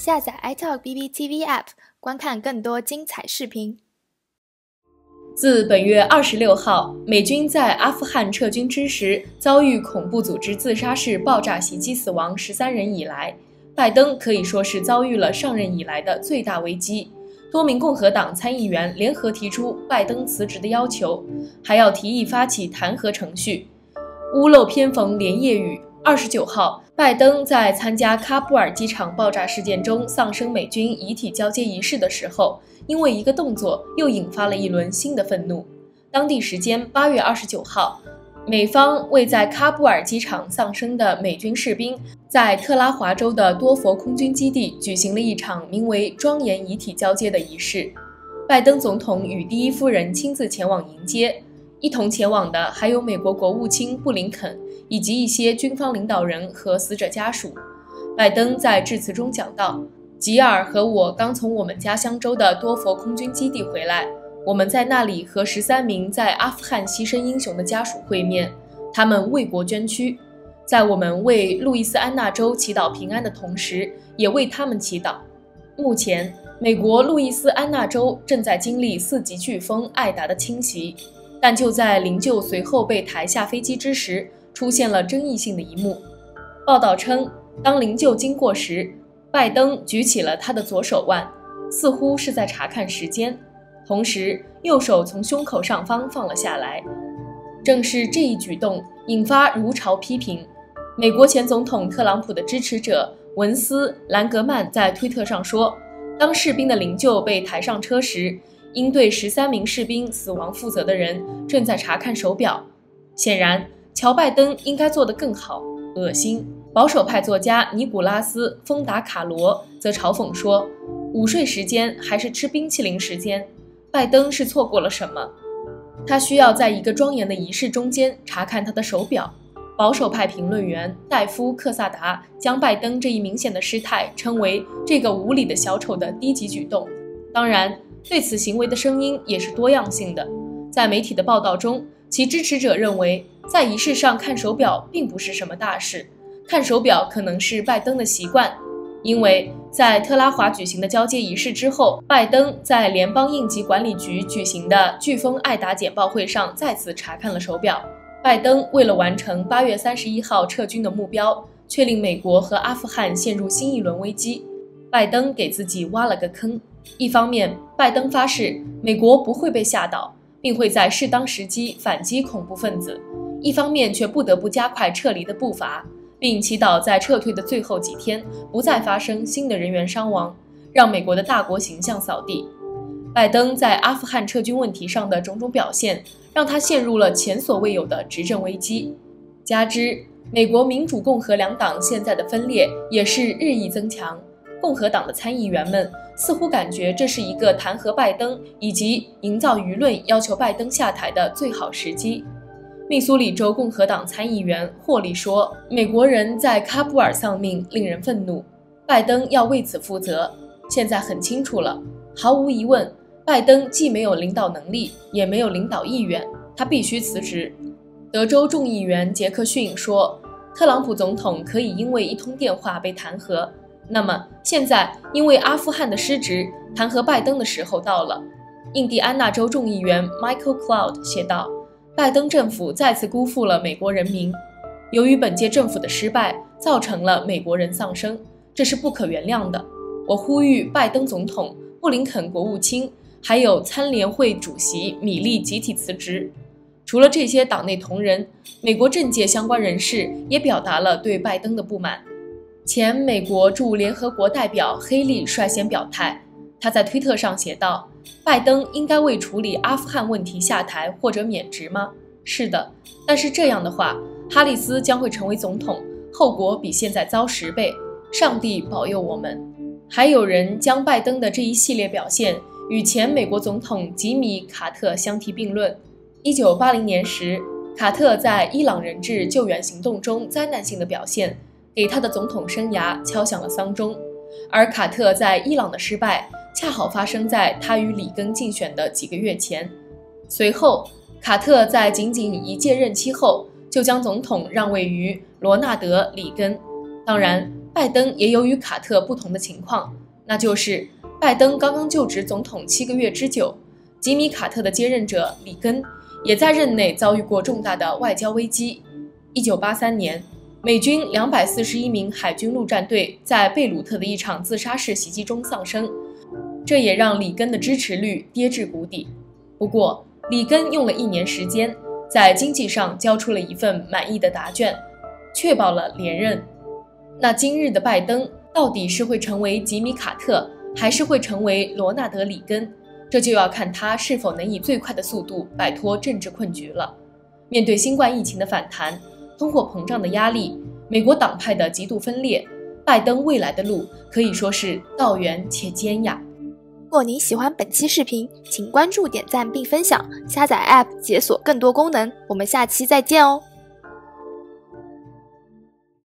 下载 iTalk BBTV App，观看更多精彩视频。自本月二十六号，美军在阿富汗撤军之时遭遇恐怖组织自杀式爆炸袭击，死亡十三人以来，拜登可以说是遭遇了上任以来的最大危机。多名共和党参议员联合提出拜登辞职的要求，还要提议发起弹劾程序。屋漏偏逢连夜雨，二十九号，拜登在参加喀布尔机场爆炸事件中丧生美军遗体交接仪式的时候，因为一个动作又引发了一轮新的愤怒。当地时间八月二十九号。美方为在喀布尔机场丧生的美军士兵，在特拉华州的多佛空军基地举行了一场名为“庄严遗体交接”的仪式。拜登总统与第一夫人亲自前往迎接，一同前往的还有美国国务卿布林肯以及一些军方领导人和死者家属。拜登在致辞中讲到：“吉尔和我刚从我们家乡州的多佛空军基地回来。”我们在那里和十三名在阿富汗牺牲英雄的家属会面，他们为国捐躯。在我们为路易斯安那州祈祷平安的同时，也为他们祈祷。目前，美国路易斯安那州正在经历四级飓风艾达的侵袭，但就在灵柩随后被抬下飞机之时，出现了争议性的一幕。报道称，当灵柩经过时，拜登举起了他的左手腕，似乎是在查看时间。同时，右手从胸口上方放了下来。正是这一举动引发如潮批评。美国前总统特朗普的支持者文斯·兰格曼在推特上说：“当士兵的灵柩被抬上车时，应对十三名士兵死亡负责的人正在查看手表。显然，乔·拜登应该做得更好。”恶心。保守派作家尼古拉斯·丰达卡罗则嘲讽说：“午睡时间还是吃冰淇淋时间？”拜登是错过了什么？他需要在一个庄严的仪式中间查看他的手表。保守派评论员戴夫·克萨达将拜登这一明显的失态称为“这个无理的小丑的低级举动”。当然，对此行为的声音也是多样性的。在媒体的报道中，其支持者认为，在仪式上看手表并不是什么大事，看手表可能是拜登的习惯，因为。在特拉华举行的交接仪式之后，拜登在联邦应急管理局举行的飓风艾达简报会上再次查看了手表。拜登为了完成八月三十一号撤军的目标，却令美国和阿富汗陷入新一轮危机。拜登给自己挖了个坑。一方面，拜登发誓美国不会被吓倒，并会在适当时机反击恐怖分子；一方面却不得不加快撤离的步伐。并祈祷在撤退的最后几天不再发生新的人员伤亡，让美国的大国形象扫地。拜登在阿富汗撤军问题上的种种表现，让他陷入了前所未有的执政危机。加之美国民主共和两党现在的分裂也是日益增强，共和党的参议员们似乎感觉这是一个弹劾拜登以及营造舆论要求拜登下台的最好时机。密苏里州共和党参议员霍利说：“美国人在喀布尔丧命令人愤怒，拜登要为此负责。现在很清楚了，毫无疑问，拜登既没有领导能力，也没有领导意愿，他必须辞职。”德州众议员杰克逊说：“特朗普总统可以因为一通电话被弹劾，那么现在因为阿富汗的失职，弹劾拜登的时候到了。”印第安纳州众议员 Michael Cloud 写道。拜登政府再次辜负了美国人民，由于本届政府的失败，造成了美国人丧生，这是不可原谅的。我呼吁拜登总统、布林肯国务卿，还有参联会主席米利集体辞职。除了这些党内同仁，美国政界相关人士也表达了对拜登的不满。前美国驻联合国代表黑利率先表态，他在推特上写道。拜登应该为处理阿富汗问题下台或者免职吗？是的，但是这样的话，哈里斯将会成为总统，后果比现在糟十倍。上帝保佑我们！还有人将拜登的这一系列表现与前美国总统吉米·卡特相提并论。一九八零年时，卡特在伊朗人质救援行动中灾难性的表现，给他的总统生涯敲响了丧钟，而卡特在伊朗的失败。恰好发生在他与里根竞选的几个月前。随后，卡特在仅仅一届任期后就将总统让位于罗纳德·里根。当然，拜登也有与卡特不同的情况，那就是拜登刚刚就职总统七个月之久，吉米·卡特的接任者里根也在任内遭遇过重大的外交危机。一九八三年，美军两百四十一名海军陆战队在贝鲁特的一场自杀式袭击中丧生，这也让里根的支持率跌至谷底。不过，里根用了一年时间，在经济上交出了一份满意的答卷，确保了连任。那今日的拜登到底是会成为吉米·卡特，还是会成为罗纳德·里根？这就要看他是否能以最快的速度摆脱政治困局了。面对新冠疫情的反弹、通货膨胀的压力、美国党派的极度分裂，拜登未来的路可以说是道远且艰呀。如果您喜欢本期视频，请关注、点赞并分享，下载 App 解锁更多功能。我们下期再见哦。